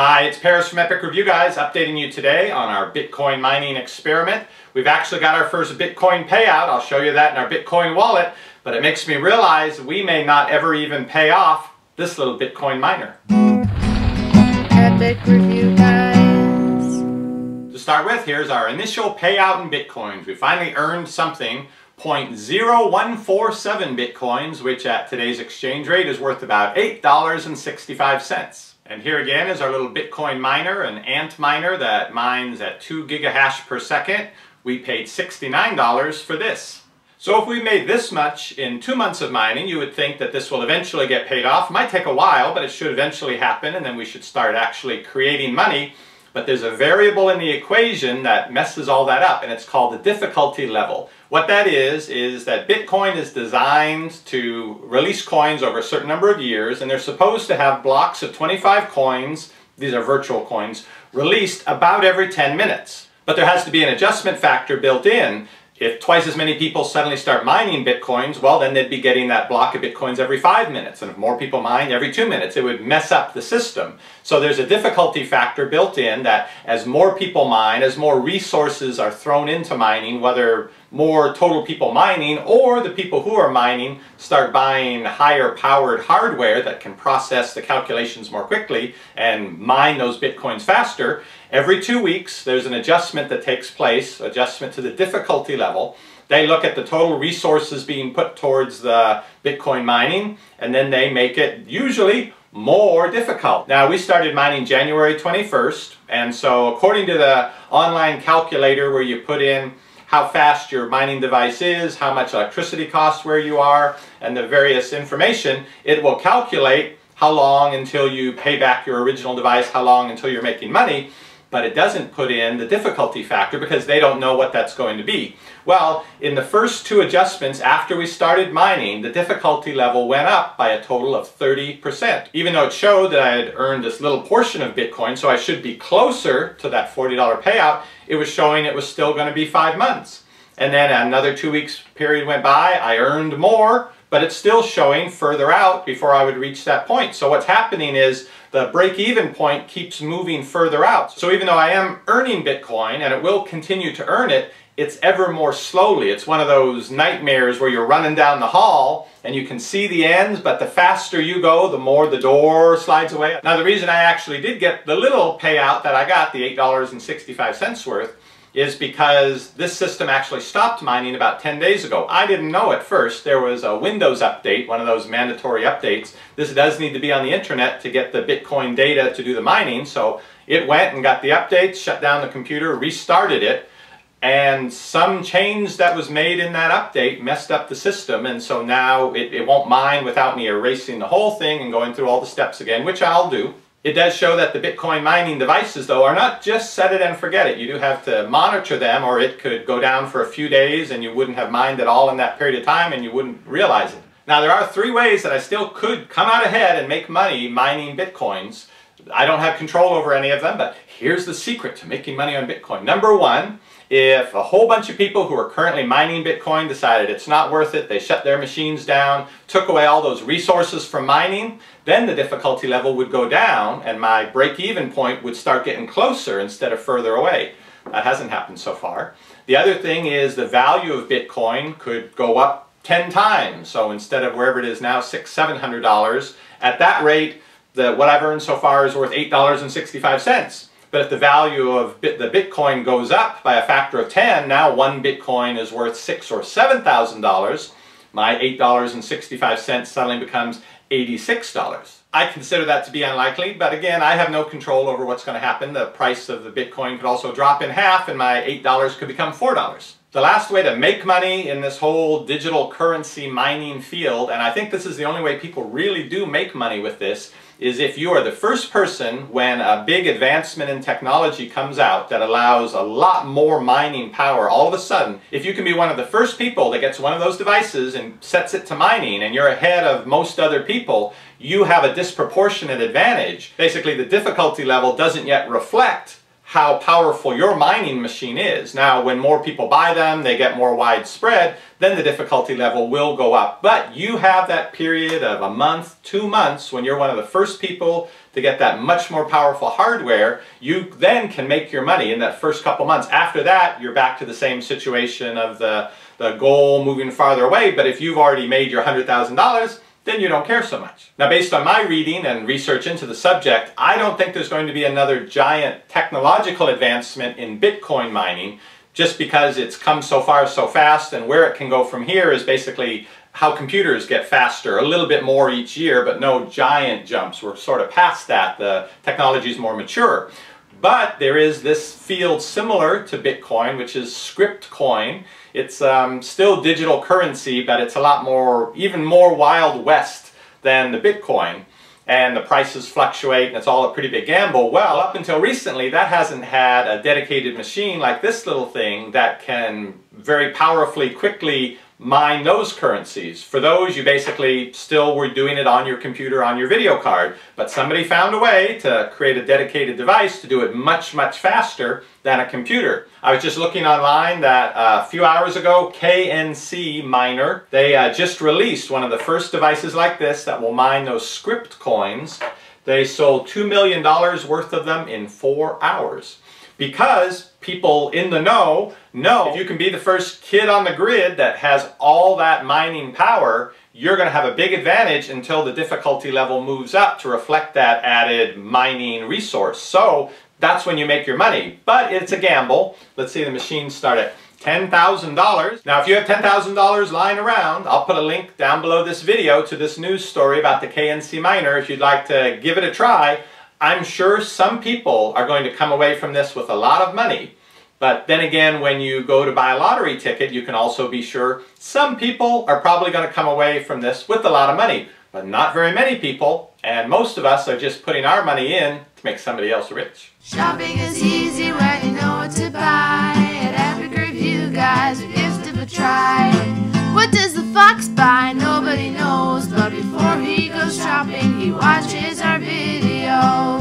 Hi, it's Paris from Epic Review Guys updating you today on our Bitcoin mining experiment. We've actually got our first Bitcoin payout. I'll show you that in our Bitcoin wallet, but it makes me realize we may not ever even pay off this little Bitcoin miner. Epic Review Guys. To start with, here's our initial payout in Bitcoins. We finally earned something 0.0147 Bitcoins, which at today's exchange rate is worth about $8.65. And here again is our little Bitcoin miner, an Antminer that mines at 2 gigahash per second. We paid $69 for this. So if we made this much in two months of mining, you would think that this will eventually get paid off. It might take a while, but it should eventually happen, and then we should start actually creating money. But there's a variable in the equation that messes all that up, and it's called the difficulty level. What that is, is that Bitcoin is designed to release coins over a certain number of years, and they're supposed to have blocks of 25 coins, these are virtual coins, released about every 10 minutes. But there has to be an adjustment factor built in if twice as many people suddenly start mining bitcoins, well then they'd be getting that block of bitcoins every five minutes. And if more people mine every two minutes, it would mess up the system. So there's a difficulty factor built in that as more people mine, as more resources are thrown into mining, whether more total people mining or the people who are mining start buying higher powered hardware that can process the calculations more quickly and mine those bitcoins faster, every two weeks there's an adjustment that takes place, adjustment to the difficulty level. They look at the total resources being put towards the Bitcoin mining and then they make it usually more difficult. Now we started mining January 21st and so according to the online calculator where you put in how fast your mining device is, how much electricity costs where you are, and the various information, it will calculate how long until you pay back your original device, how long until you're making money, but it doesn't put in the difficulty factor because they don't know what that's going to be. Well, in the first two adjustments after we started mining, the difficulty level went up by a total of 30%. Even though it showed that I had earned this little portion of Bitcoin, so I should be closer to that $40 payout, it was showing it was still going to be five months. And then another two weeks period went by, I earned more, but it's still showing further out before I would reach that point. So what's happening is the break-even point keeps moving further out. So even though I am earning Bitcoin, and it will continue to earn it, it's ever more slowly. It's one of those nightmares where you're running down the hall and you can see the ends, but the faster you go, the more the door slides away. Now the reason I actually did get the little payout that I got, the $8.65 worth, is because this system actually stopped mining about 10 days ago. I didn't know at first. There was a Windows update, one of those mandatory updates. This does need to be on the internet to get the Bitcoin data to do the mining, so it went and got the updates, shut down the computer, restarted it, and some change that was made in that update messed up the system and so now it, it, won't mine without me erasing the whole thing and going through all the steps again, which I'll do. It does show that the Bitcoin mining devices though are not just set it and forget it. You do have to monitor them or it could go down for a few days and you wouldn't have mined at all in that period of time and you wouldn't realize it. Now there are three ways that I still could come out ahead and make money mining Bitcoins. I don't have control over any of them, but here's the secret to making money on Bitcoin. Number one, if a whole bunch of people who are currently mining Bitcoin decided it's not worth it, they shut their machines down, took away all those resources from mining, then the difficulty level would go down and my break-even point would start getting closer instead of further away. That hasn't happened so far. The other thing is the value of Bitcoin could go up 10 times. So instead of wherever it is now, six, seven hundred dollars, at that rate, the, what I've earned so far is worth $8.65. But if the value of bit, the Bitcoin goes up by a factor of 10, now one Bitcoin is worth six or $7,000. My $8.65 suddenly becomes $86. I consider that to be unlikely, but again, I have no control over what's going to happen. The price of the Bitcoin could also drop in half and my $8 could become $4. The last way to make money in this whole digital currency mining field, and I think this is the only way people really do make money with this, is if you are the first person when a big advancement in technology comes out that allows a lot more mining power all of a sudden, if you can be one of the first people that gets one of those devices and sets it to mining and you're ahead of most other people, you have a disproportionate advantage. Basically the difficulty level doesn't yet reflect how powerful your mining machine is. Now, when more people buy them, they get more widespread, then the difficulty level will go up. But you have that period of a month, two months, when you're one of the first people to get that much more powerful hardware, you then can make your money in that first couple months. After that, you're back to the same situation of the, the goal moving farther away, but if you've already made your $100,000, then you don't care so much. Now based on my reading and research into the subject, I don't think there's going to be another giant technological advancement in Bitcoin mining just because it's come so far so fast and where it can go from here is basically how computers get faster, a little bit more each year, but no giant jumps. We're sort of past that. The technology is more mature. But there is this field similar to Bitcoin, which is Scrypt coin. It's um, still digital currency, but it's a lot more, even more Wild West than the Bitcoin and the prices fluctuate and it's all a pretty big gamble. Well, up until recently, that hasn't had a dedicated machine like this little thing that can very powerfully, quickly mine those currencies. For those, you basically still were doing it on your computer, on your video card, but somebody found a way to create a dedicated device to do it much, much faster than a computer. I was just looking online that uh, a few hours ago, KNC Miner, they uh, just released one of the first devices like this that will mine those Scrypt coins. They sold $2 million worth of them in four hours because people in the know know if you can be the first kid on the grid that has all that mining power, you're going to have a big advantage until the difficulty level moves up to reflect that added mining resource. So that's when you make your money. But it's a gamble. Let's see the machine start at $10,000. Now, if you have $10,000 lying around, I'll put a link down below this video to this news story about the KNC miner if you'd like to give it a try. I'm sure some people are going to come away from this with a lot of money. But then again, when you go to buy a lottery ticket, you can also be sure some people are probably going to come away from this with a lot of money. But not very many people, and most of us are just putting our money in to make somebody else rich. Shopping is easy when you know what to buy. At Epic Review, guys, we give it a try. What does the fox buy? Nobody knows. But before he goes shopping, he watches our videos. Oh.